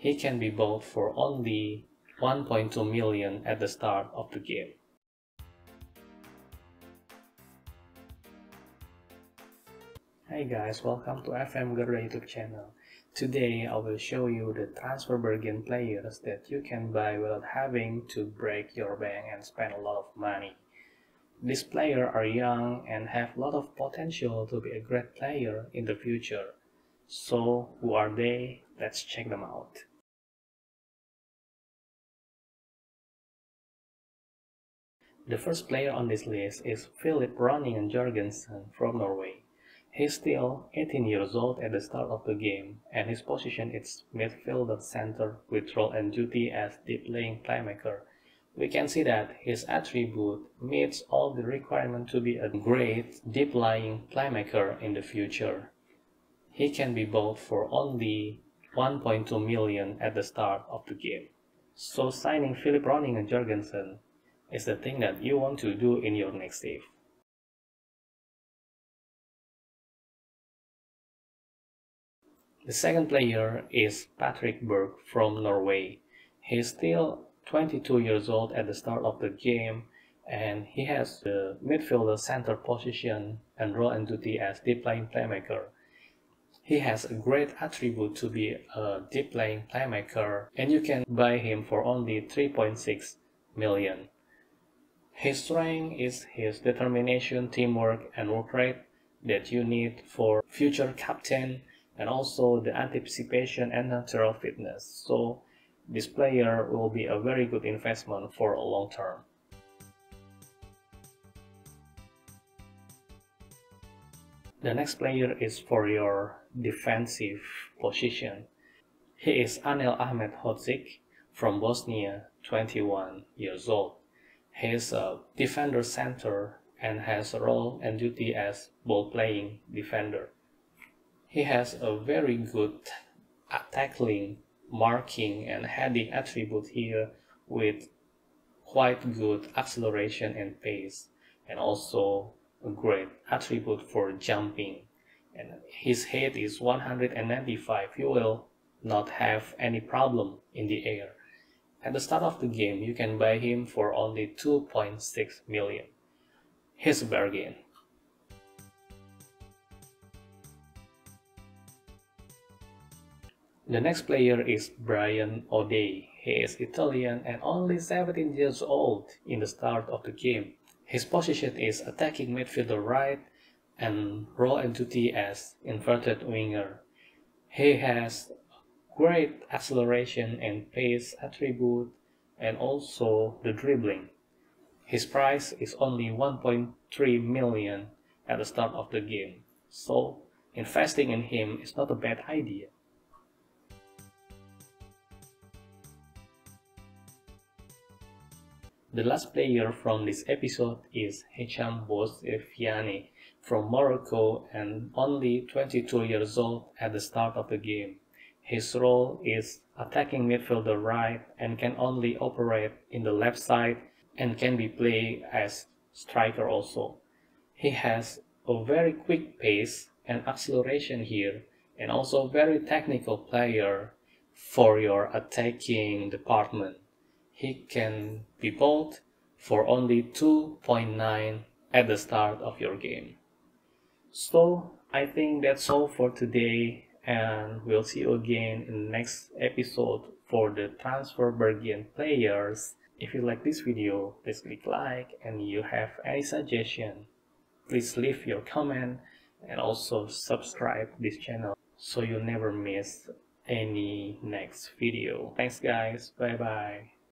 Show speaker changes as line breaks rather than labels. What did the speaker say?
He can be bought for only 1.2 million at the start of the game. Hi guys, welcome to FM Garuda YouTube channel. Today I will show you the transfer bargain players that you can buy without having to break your bank and spend a lot of money. These players are young and have a lot of potential to be a great player in the future. So who are they? Let's check them out. The first player on this list is Philip Ronningen Jorgensen from Norway. He's still 18 years old at the start of the game, and his position is midfielder center with role and duty as deep lying playmaker. We can see that his attribute meets all the requirements to be a great deep lying playmaker in the future. He can be bought for only 1.2 million at the start of the game. So signing Philip Ronningen Jorgensen is the thing that you want to do in your next save. The second player is Patrick Berg from Norway. He's still 22 years old at the start of the game and he has the midfielder center position and role and duty as deep playing playmaker. He has a great attribute to be a deep playing playmaker and you can buy him for only 3.6 million. His strength is his determination, teamwork and work rate that you need for future captain and also the anticipation and natural fitness. So this player will be a very good investment for a long term. The next player is for your defensive position. He is Anil Ahmed Hodzic from Bosnia, 21 years old. He is a defender center and has a role and duty as ball playing defender. He has a very good tackling, marking and heading attribute here with quite good acceleration and pace and also a great attribute for jumping. And his height is 195 you will not have any problem in the air at the start of the game you can buy him for only 2.6 million here's a bargain The next player is Brian Oddei. He is Italian and only 17 years old in the start of the game. His position is attacking midfielder right and role duty as inverted winger. He has great acceleration and pace attribute and also the dribbling. His price is only 1.3 million at the start of the game, so investing in him is not a bad idea. The last player from this episode is Hicham Boussefiane from Morocco and only 22 years old at the start of the game. His role is attacking midfielder right and can only operate in the left side and can be played as striker also. He has a very quick pace and acceleration here and also very technical player for your attacking department he can be bought for only 2.9 at the start of your game. So I think that's all for today and we'll see you again in the next episode for the transfer bargain players. If you like this video, please click like and you have any suggestion, please leave your comment and also subscribe this channel so you never miss any next video. Thanks guys, bye bye.